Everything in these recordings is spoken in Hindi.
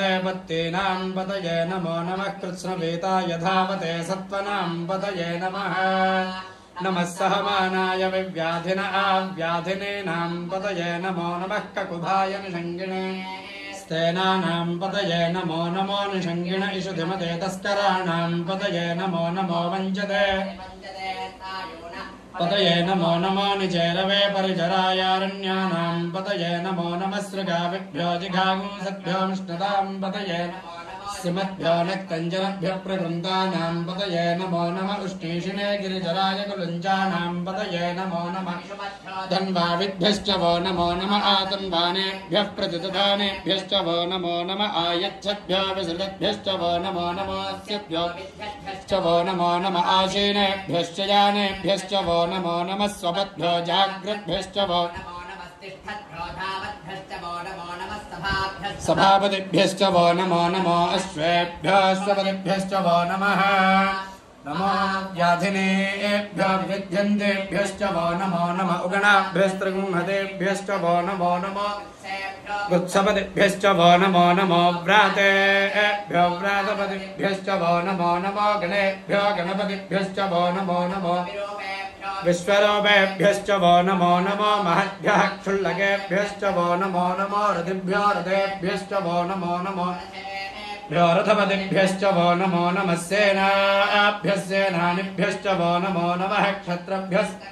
पत्तीनां पतये नमो नमः कृत्स्नवेताय धावते सत्त्वनां पतये नमः। नमः सहमानाय विव्याधिन आव्याधिनीनां पतये नमो नमः ककुभाय निषङ्गिणे। स्तेनानां पतये नमो नमो निषङ्गिण इषुधिमते तस्कराणां पतये नमो नमो वञ्चते पतये नमो नमो निचेरवे परिचरायारण्यानां पतये नमो नमः सृगाविभ्यो जिघागुंसद्भ्यो मिष्टदां पतये श्रीमद्भ्यो नक्तञ्जनभ्यः प्रवृन्दानां पतये नमो नमः। उष्णीषिणे गिरिजराय कुलुञ्जानां पतये नमो नमः। धन्वाविभ्यश्च वो नमो नम। आतन्वानेभ्यः प्रतिदधानेभ्यश्च वो नमो नम। आयच्छद्भ्यो विसृतभ्यश्च वो नमो नमोऽस्यभ्यो च वो नमो नम। आशीनेभ्यश्च यानेभ्यश्च वो नमो नमः। स्वपद्भ्यो जाग्रद्भ्यश्च वो सभापतिभ्यश्च वो नमो नमो अश्वेभ्यः स्वपतिभ्यश्च वो नमः। नमो व्याधिनेभ्यो विद्यन्तेभ्यश्च वो नमो नम। उगणाभ्यस्त्रिगुंहतेभ्यश्च वो नमो नमो। उत्सपतिभ्यश्च वो नमो नमो व्रातेभ्यो व्रातपतिभ्यश्च वो नमो नमो गणेभ्यो गणपतिभ्यश्च वो नमो नमो। विश्वरूपेभ्यश्च वो नमो नमो महद्भ्यः क्षुल्लकेभ्यश्च वो नमो नमो रथिभ्यो रथेभ्यश्च वो नमो नमो भ्यो रथपतिभ्यश्च वो नमो नमः सेनाभ्यः वो नमो नमः क्षत्रभ्यश्च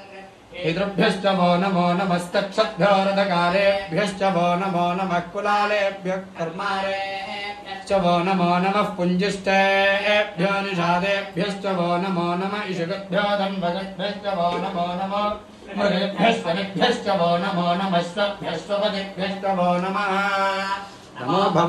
पितृभ्यश्च वो नमो नमस्तक्षद्भ्यो रथकालेभ्यश्च वो नमो नमः कुलालेभ्यः कर्मारेभ्यश्च वो नमो नमः पुञ्जिष्टेभ्यो निषादेभ्यश्च वो नमो नम इषुगभ्यो दम्भगभ्यश्च वो नमो नमो मृगेभ्यश्च वो नमो नमः वो नमः। नमो भव